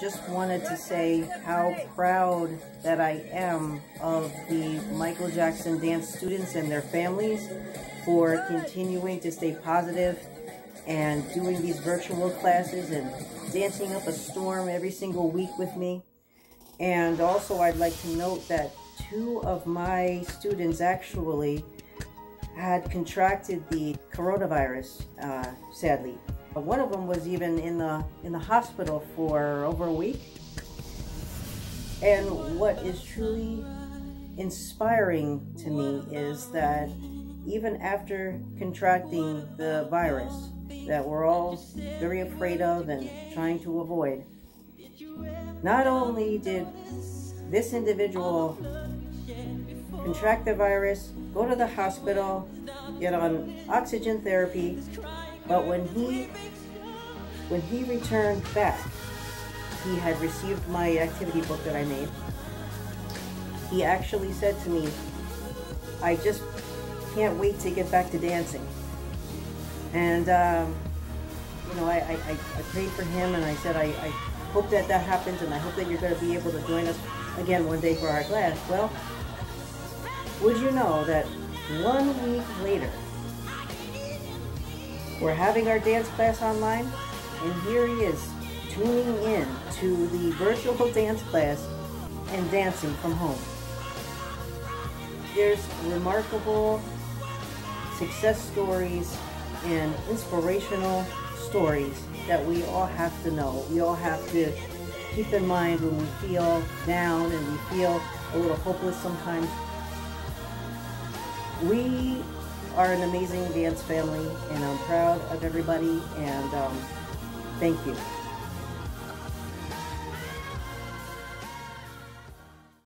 just wanted to say how proud that I am of the Michael Jackson dance students and their families for continuing to stay positive and doing these virtual classes and dancing up a storm every single week with me. And also I'd like to note that two of my students actually had contracted the coronavirus, uh, sadly. One of them was even in the in the hospital for over a week. And what is truly inspiring to me is that even after contracting the virus that we're all very afraid of and trying to avoid, not only did this individual contract the virus, go to the hospital, get on oxygen therapy, but when he when he returned back, he had received my activity book that I made. He actually said to me, I just can't wait to get back to dancing. And, um, you know, I, I, I prayed for him and I said, I, I hope that that happens and I hope that you're going to be able to join us again one day for our class. Well, would you know that one week later, we're having our dance class online, and here he is tuning in to the virtual dance class and dancing from home. There's remarkable success stories and inspirational stories that we all have to know. We all have to keep in mind when we feel down and we feel a little hopeless sometimes. We are an amazing dance family and I'm proud of everybody and um, thank you.